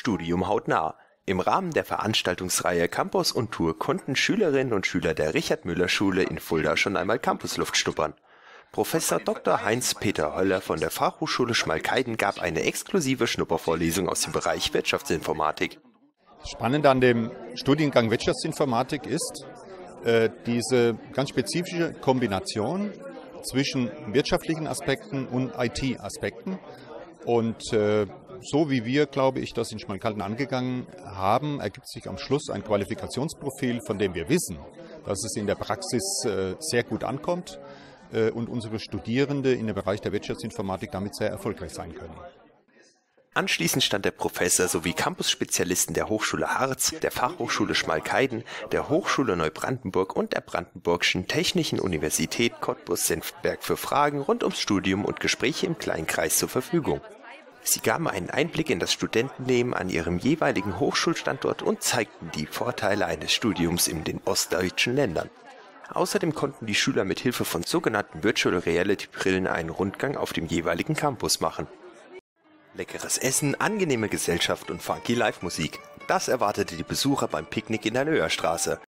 Studium hautnah. Im Rahmen der Veranstaltungsreihe Campus und Tour konnten Schülerinnen und Schüler der Richard-Müller-Schule in Fulda schon einmal Campusluft schnuppern. Professor Dr. Heinz-Peter Höller von der Fachhochschule Schmalkalden gab eine exklusive Schnuppervorlesung aus dem Bereich Wirtschaftsinformatik. Spannend an dem Studiengang Wirtschaftsinformatik ist äh, diese ganz spezifische Kombination zwischen wirtschaftlichen Aspekten und IT-Aspekten. Und äh, so wie wir, glaube ich, das in Schmalkalden angegangen haben, ergibt sich am Schluss ein Qualifikationsprofil, von dem wir wissen, dass es in der Praxis äh, sehr gut ankommt äh, und unsere Studierende in dem Bereich der Wirtschaftsinformatik damit sehr erfolgreich sein können. Anschließend stand der Professor sowie Campus-Spezialisten der Hochschule Harz, der Fachhochschule Schmalkalden, der Hochschule Neubrandenburg und der Brandenburgischen Technischen Universität Cottbus-Senfberg für Fragen rund ums Studium und Gespräche im Kleinkreis zur Verfügung. Sie gaben einen Einblick in das Studentenleben an ihrem jeweiligen Hochschulstandort und zeigten die Vorteile eines Studiums in den ostdeutschen Ländern. Außerdem konnten die Schüler mit Hilfe von sogenannten Virtual Reality Brillen einen Rundgang auf dem jeweiligen Campus machen. Leckeres Essen, angenehme Gesellschaft und funky Live-Musik. Das erwartete die Besucher beim Picknick in der Löhrstraße.